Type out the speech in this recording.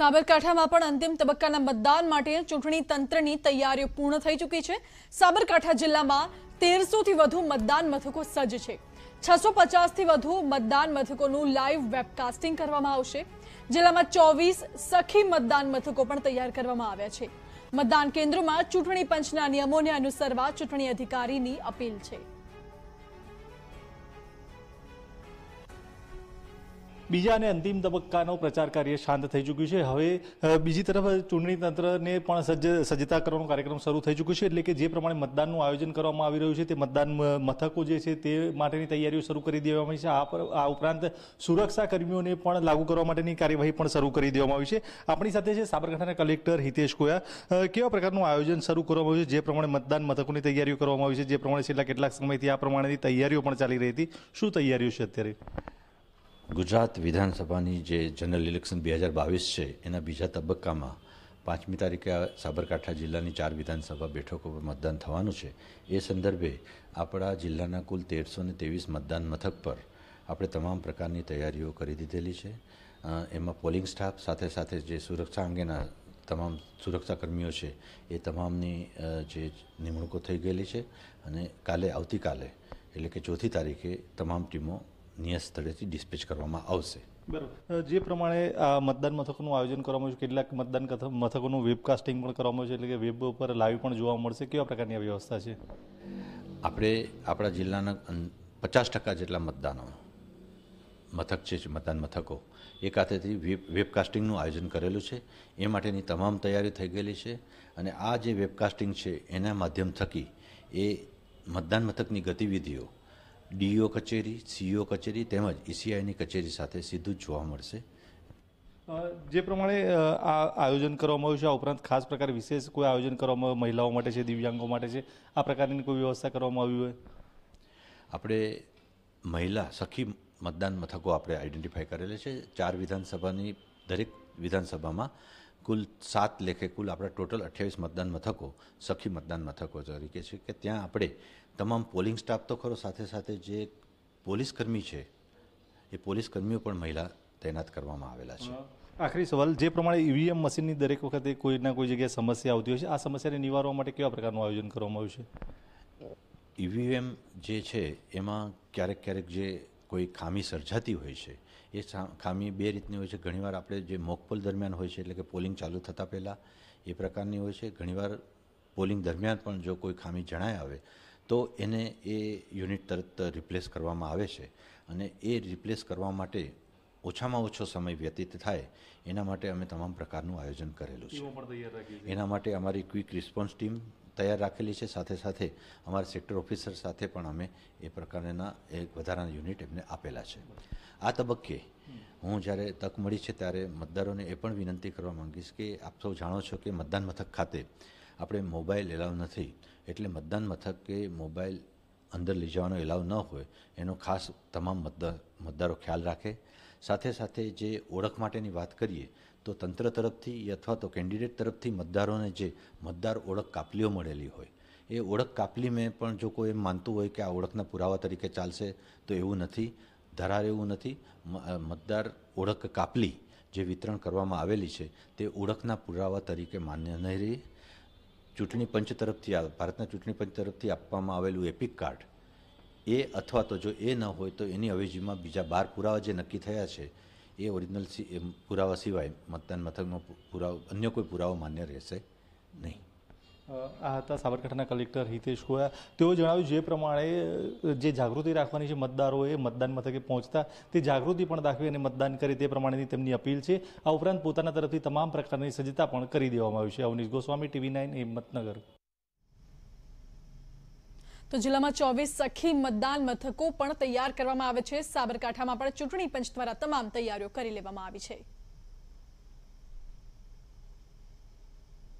સાબરકાંઠામાં પણ અંતિમ તબક્કાના મતદાન માટે ચૂંટણી તંત્રની તૈયારીઓ પૂર્ણ થઈ ચૂકી છે. સાબરકાંઠા જિલ્લામાં તેરસોથી વધુ મતદાન મથકો સજ્જ છે. છસો પચાસથી વધુ મતદાન મથકોનું લાઈવ વેબકાસ્ટિંગ કરવામાં આવશે. જિલ્લામાં ચોવીસ સખી મતદાન મથકો પણ તૈયાર કરવામાં આવ્યા છે. મતદાન કેન્દ્રોમાં ચૂંટણી પંચના નિયમોને અનુસરવા ચૂંટણી અધિકારીની અપીલ છે. બીજા અને અંતિમ તબક્કાનો પ્રચાર કાર્ય શાંત થઈ ચૂક્યું છે. હવે બીજી તરફ ચૂંટણી તંત્રને પણ સજ્જ, સજ્જતા કરવાનો કાર્યક્રમ શરૂ થઈ ચૂક્યો છે એટલે કે જે પ્રમાણે મતદાનનું આયોજન કરવામાં આવી રહ્યું છે તે મતદાન મથકો જે છે તે માટેની તૈયારીઓ શરૂ કરી દેવામાં આવી છે. આ ઉપરાંત સુરક્ષા કર્મીઓને પણ લાગુ કરવા માટેની કાર્યવાહી પણ શરૂ કરી દેવામાં આવી છે. આપણી સાથે છે સાબરકાંઠાના કલેક્ટર હિતેશ કોયા કેવા પ્રકારનું આયોજન શરૂ કરવામાં આવ્યું છે? જે પ્રમાણે મતદાન મથકોની તૈયારીઓ કરવામાં આવી છે? જે પ્રમાણે છેલ્લા કેટલાક સમયથી આ પ્રમાણેની તૈયારીઓ પણ ચાલી રહી હતી. શું તૈયારીઓ છે અત્યારે? ગુજરાત વિધાનસભાની જે જનરલ ઇલેક્શન બે હજાર બાવીસ છે, એના બીજા તબક્કામાં પાંચમી તારીખે સાબરકાંઠા જિલ્લાની ચાર વિધાનસભા બેઠકો પર મતદાન થવાનું છે. એ સંદર્ભે આપણા જિલ્લાના કુલ તેરસો ને ત્રેવીસ મતદાન મથક પર આપણે તમામ પ્રકારની તૈયારીઓ કરી દીધેલી છે. એમાં પોલિંગ સ્ટાફ સાથે સાથે જે સુરક્ષા અંગેના તમામ સુરક્ષાકર્મીઓ છે, એ તમામની જે નિમણૂકો થઈ ગયેલી છે. અને કાલે, આવતીકાલે, એટલે કે ચોથી તારીખે તમામ ટીમો નિયત સ્થળેથી ડિસ્પેચ કરવામાં આવશે. બરાબર. જે પ્રમાણે આ મતદાન મથકોનું આયોજન કરવામાં આવ્યું છે કેટલાક મતદાન મથકોનું વેબકાસ્ટિંગ પણ કરવામાં આવ્યું છે એટલે કે વેબ ઉપર લાઈવ પણ જોવા મળશે. કેવા પ્રકારની આ વ્યવસ્થા છે? આપણે આપણા જિલ્લાના પચાસ ટકા જેટલા મતદાનો મથક છે મતદાન મથકો એ ખાતેથી વેબ વેબકાસ્ટિંગનું આયોજન કરેલું છે. એ માટેની તમામ તૈયારી થઈ ગયેલી છે અને આ જે વેબકાસ્ટિંગ છે એના માધ્યમ થકી એ મતદાન મથકની ગતિવિધિઓ ડીઈઓ કચેરી સીઓ કચેરી તેમજ ઈસીઆઈની કચેરી સાથે સીધું જ જોવા મળશે. જે પ્રમાણે આ આયોજન કરવામાં આવ્યું છે આ ઉપરાંત ખાસ પ્રકારે વિશેષ કોઈ આયોજન કરવામાં આવ્યું મહિલાઓ માટે છે દિવ્યાંગો માટે છે આ પ્રકારની કોઈ વ્યવસ્થા કરવામાં આવી હોય? આપણે મહિલા સખી મતદાન મથકો આપણે આઈડેન્ટિફાઈ કરેલા છે. ચાર વિધાનસભાની દરેક વિધાનસભામાં કુલ સાત લેખે કુલ આપણા ટોટલ અઠ્યાવીસ મતદાન મથકો સખી મતદાન મથકો તરીકે છે કે ત્યાં આપણે તમામ પોલિંગ સ્ટાફ તો ખરો સાથે સાથે જે પોલીસ કર્મી છે એ પોલીસ કર્મીઓ પણ મહિલા તૈનાત કરવામાં આવેલા છે. આખરી સવાલ જે પ્રમાણે ઈવીએમ મશીનની દરેક વખતે કોઈના કોઈ જગ્યાએ સમસ્યા આવતી હોય છે આ સમસ્યાને નિવારવા માટે કેવા પ્રકારનું આયોજન કરવામાં આવ્યું છે? ઈવીએમ જે છે એમાં ક્યારેક ક્યારેક જે કોઈ ખામી સર્જાતી હોય છે. એ ખામી બે રીતની હોય છે. ઘણીવાર આપણે જે મોકપોલ દરમિયાન હોય છે એટલે કે પોલિંગ ચાલુ થતાં પહેલાં એ પ્રકારની હોય છે. ઘણીવાર પોલિંગ દરમિયાન પણ જો કોઈ ખામી જણાય આવે તો એને એ યુનિટ તરત રિપ્લેસ કરવામાં આવે છે. અને એ રિપ્લેસ કરવા માટે ઓછામાં ઓછો સમય વ્યતીત થાય એના માટે અમે તમામ પ્રકારનું આયોજન કરેલું છે. એના માટે અમારી ક્વિક રિસ્પોન્સ ટીમ તૈયાર રાખેલી છે. સાથે સાથે અમારા સેક્ટર ઓફિસર સાથે પણ અમે એ પ્રકારના એક વધારાના યુનિટ એમને આપેલા છે. આ તબક્કે હું જ્યારે તક મળી છે ત્યારે મતદારોને એ પણ વિનંતી કરવા માંગીશ કે આપ સૌ જાણો છો કે મતદાન મથક ખાતે આપણે મોબાઈલ એલાવ નથી. એટલે મતદાન મથકે મોબાઈલ અંદર લઈ જવાનો એલાવ ન હોય, એનો ખાસ તમામ મતદાર, મતદારો ખ્યાલ રાખે. સાથે સાથે જે ઓળખ માટેની વાત કરીએ, તો તંત્ર તરફથી અથવા તો કેન્ડિડેટ તરફથી મતદારોને જે મતદાર ઓળખ કાપલીઓ મળેલી હોય, એ ઓળખ કાપલી મેં પણ જો કોઈ એમ માનતું હોય કે આ ઓળખના પુરાવા તરીકે ચાલશે, તો એવું નથી. ધરાર એવું નથી. મતદાર ઓળખ કાપલી જે વિતરણ કરવામાં આવેલી છે, તે ઓળખના પુરાવા તરીકે માન્ય નહીં રહી. ચૂંટણી પંચ તરફથી ભારતના ચૂંટણી પંચ તરફથી આપવામાં આવેલું એપિક કાર્ડ એ અથવા તો જો એ ન હોય તો એની અવેજીમાં બીજા બાર પુરાવા જે નક્કી થયા છે, એ ઓરિજિનલ પુરાવા સિવાય મતદાન મથકમાં પુરાવો, અન્ય કોઈ પુરાવો માન્ય રહેશે નહીં. આ હતા સાબરકાંઠાના કલેક્ટર હિતેશ ગોયા તેઓ જણાવ્યું જે પ્રમાણે જે જાગૃતિ રાખવાની છે મતદારોએ મતદાન મથકે પહોંચતા, તે જાગૃતિ પણ દાખવી અને મતદાન કરે તે પ્રમાણેની તેમની અપીલ છે. આ ઉપરાંત પોતાના તરફથી તમામ પ્રકારની સજ્જતા પણ કરી દેવામાં આવી છે. અવનીશ ગોસ્વામી, ટીવી નાઇન હિંમતનગર તો જિલ્લામાં ચોવીસ સખી મતદાન મથકો પણ તૈયાર કરવામાં આવે છે. સાબરકાંઠામાં પણ ચૂંટણી પંચ દ્વારા તમામ તૈયારીઓ કરી લેવામાં આવી છે.